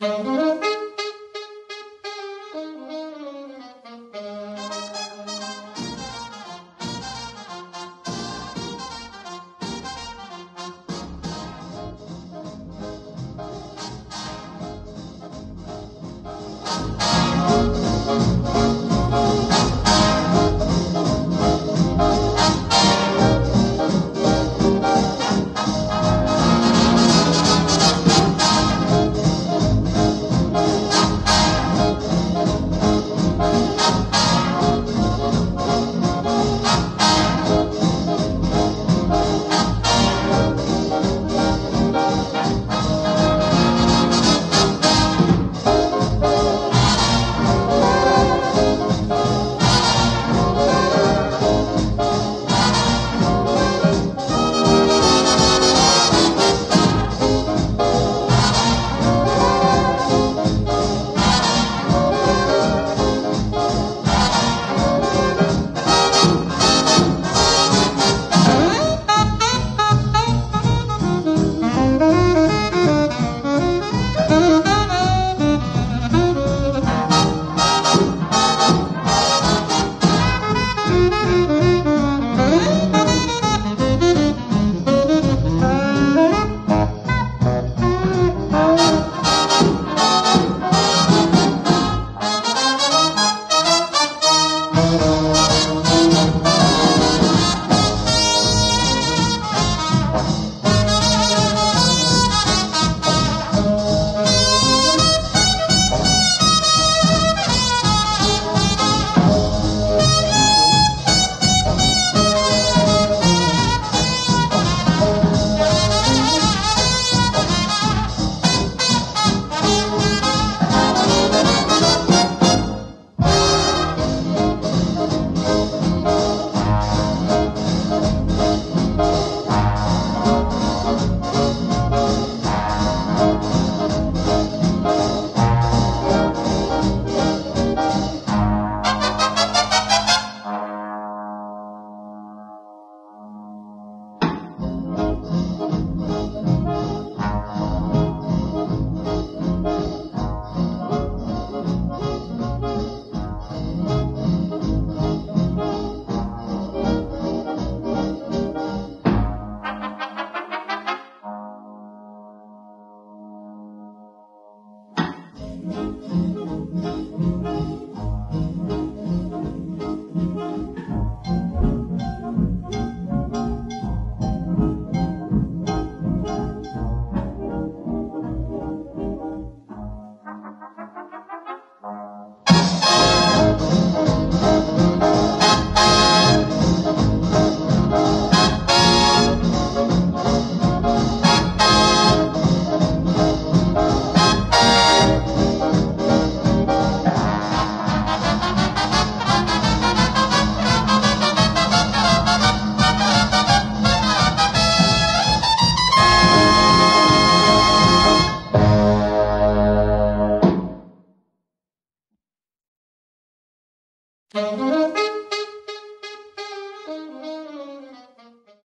Música Thank you. Mm-hmm.